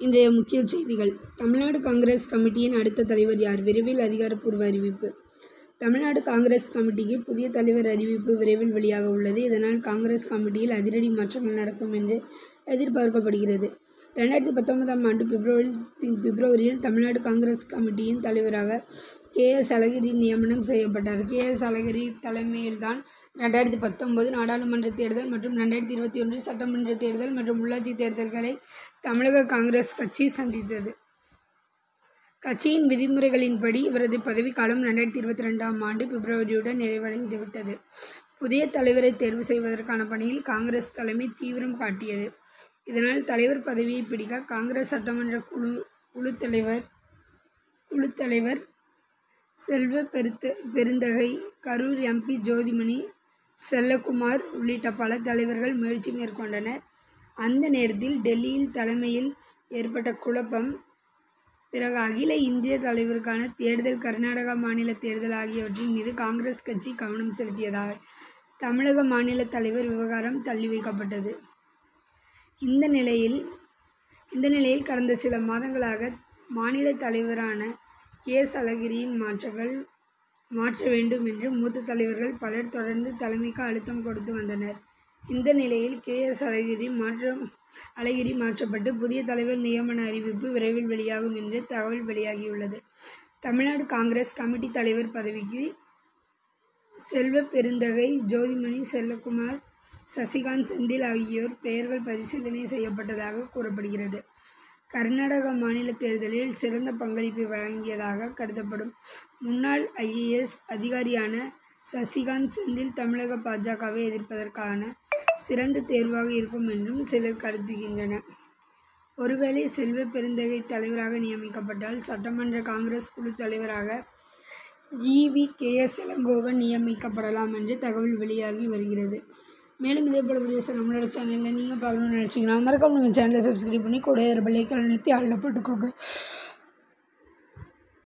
இன்றைய முக்கிய செய்திகள். தமிழ்நாடு காங்கிரஸ் கமிட்டியின் அடுத்த தலைவர் யார்? விரைவில் அதிகாரப்பூர்வ அறிவிப்பு. தமிழ்நாடு காங்கிரஸ் கமிட்டிக்கு புதிய தலைவர் அறிவிப்பு விரைவில் வெளியாக உள்ளது. இதனால் காங்கிரஸ் கமிட்டியில் அதிரடி மாற்றங்கள் நடக்கும் என்று எதிர்பார்க்கப்படுகிறது. ரெண்டாயிரத்தி பத்தொன்பதாம் ஆண்டு பிப்ரவரி பிப்ரவரியில் தமிழ்நாடு காங்கிரஸ் கமிட்டியின் தலைவராக கே எஸ் அழகிரி நியமனம் செய்யப்பட்டார். கே எஸ் அழகிரி தலைமையில்தான் ரெண்டாயிரத்தி பத்தொன்பது நாடாளுமன்ற தேர்தல் மற்றும் ரெண்டாயிரத்தி இருபத்தி ஒன்று சட்டமன்ற தேர்தல் மற்றும் உள்ளாட்சி தேர்தல்களை தமிழக காங்கிரஸ் கட்சி சந்தித்தது. கட்சியின் விதிமுறைகளின்படி இவரது பதவிக்காலம் ரெண்டாயிரத்தி இருபத்தி ரெண்டாம் ஆண்டு பிப்ரவரியுடன் நிறைவடைந்துவிட்டது. புதிய தலைவரை தேர்வு செய்வதற்கான பணியில் காங்கிரஸ் தலைமை தீவிரம் காட்டியது. இதனால் தலைவர் பதவியை பிடிக்க காங்கிரஸ் சட்டமன்ற குழு குழு தலைவர் குழு தலைவர் செல்வ பெருத்த பெருந்தகை கரூர் எம்பி ஜோதிமணி செல்லகுமார் உள்ளிட்ட பல தலைவர்கள் முயற்சி மேற்கொண்டனர். அந்த நேரத்தில் டெல்லியில் தலைமையில் ஏற்பட்ட குழப்பம் பிறகு அகில இந்திய தலைவருக்கான தேர்தல் கர்நாடகா மாநில தேர்தல் ஆகியவற்றின் மீது காங்கிரஸ் கட்சி கவனம் செலுத்தியதால் தமிழக மாநில தலைவர் விவகாரம் தள்ளி வைக்கப்பட்டது. இந்த நிலையில் இந்த நிலையில் கடந்த சில மாதங்களாக மாநில தலைவரான கே. எஸ் அழகிரியின் மாற்றங்கள் மாற்ற வேண்டும் என்று மூத்த தலைவர்கள் பலர் தொடர்ந்து தலைமைக்கு அழுத்தம் கொடுத்து வந்தனர். இந்த நிலையில் கே. எஸ். அழகிரி மாற்றம் அழகிரி மாற்றப்பட்டு புதிய தலைவர் நியமன அறிவிப்பு விரைவில் வெளியாகும் என்று தகவல் வெளியாகியுள்ளது. தமிழ்நாடு காங்கிரஸ் கமிட்டி தலைவர் பதவிக்கு செல்வ பெருந்தகை ஜோதிமணி செல்லகுமார் சசிகாந்த் செந்தில் ஆகியோர் பெயர்கள் பரிசீலனை செய்யப்பட்டதாக கூறப்படுகிறது. கர்நாடக மாநில தேர்தலில் சிறந்த பங்களிப்பை வழங்கியதாக கருதப்படும் முன்னாள் ஐஏஎஸ் அதிகாரியான சசிகாந்த் செந்தில் தமிழக பாஜகவை எதிர்ப்பதற்கான சிறந்த தேர்வாக இருக்கும் என்றும் சிலர் கருதுகின்றனர் ஒருவேளை செல்வ பெருந்தகை தலைவராக நியமிக்கப்பட்டால் சட்டமன்ற காங்கிரஸ் குழு தலைவராக E V K S Elangovan நியமிக்கப்படலாம் என்று தகவல் வெளியாகி வருகிறது. மேலும் இதே போல வீடியோஸை நம்மளோட சேனலில் நீங்கள் பார்க்கணும்னு நினச்சிங்கன்னா மறக்காம நம்ம சேனலை சப்ஸ்கிரைப் பண்ணி கூட பெல்லைக்கல் நிறுத்தி ஆளில் போட்டுக்கோங்க.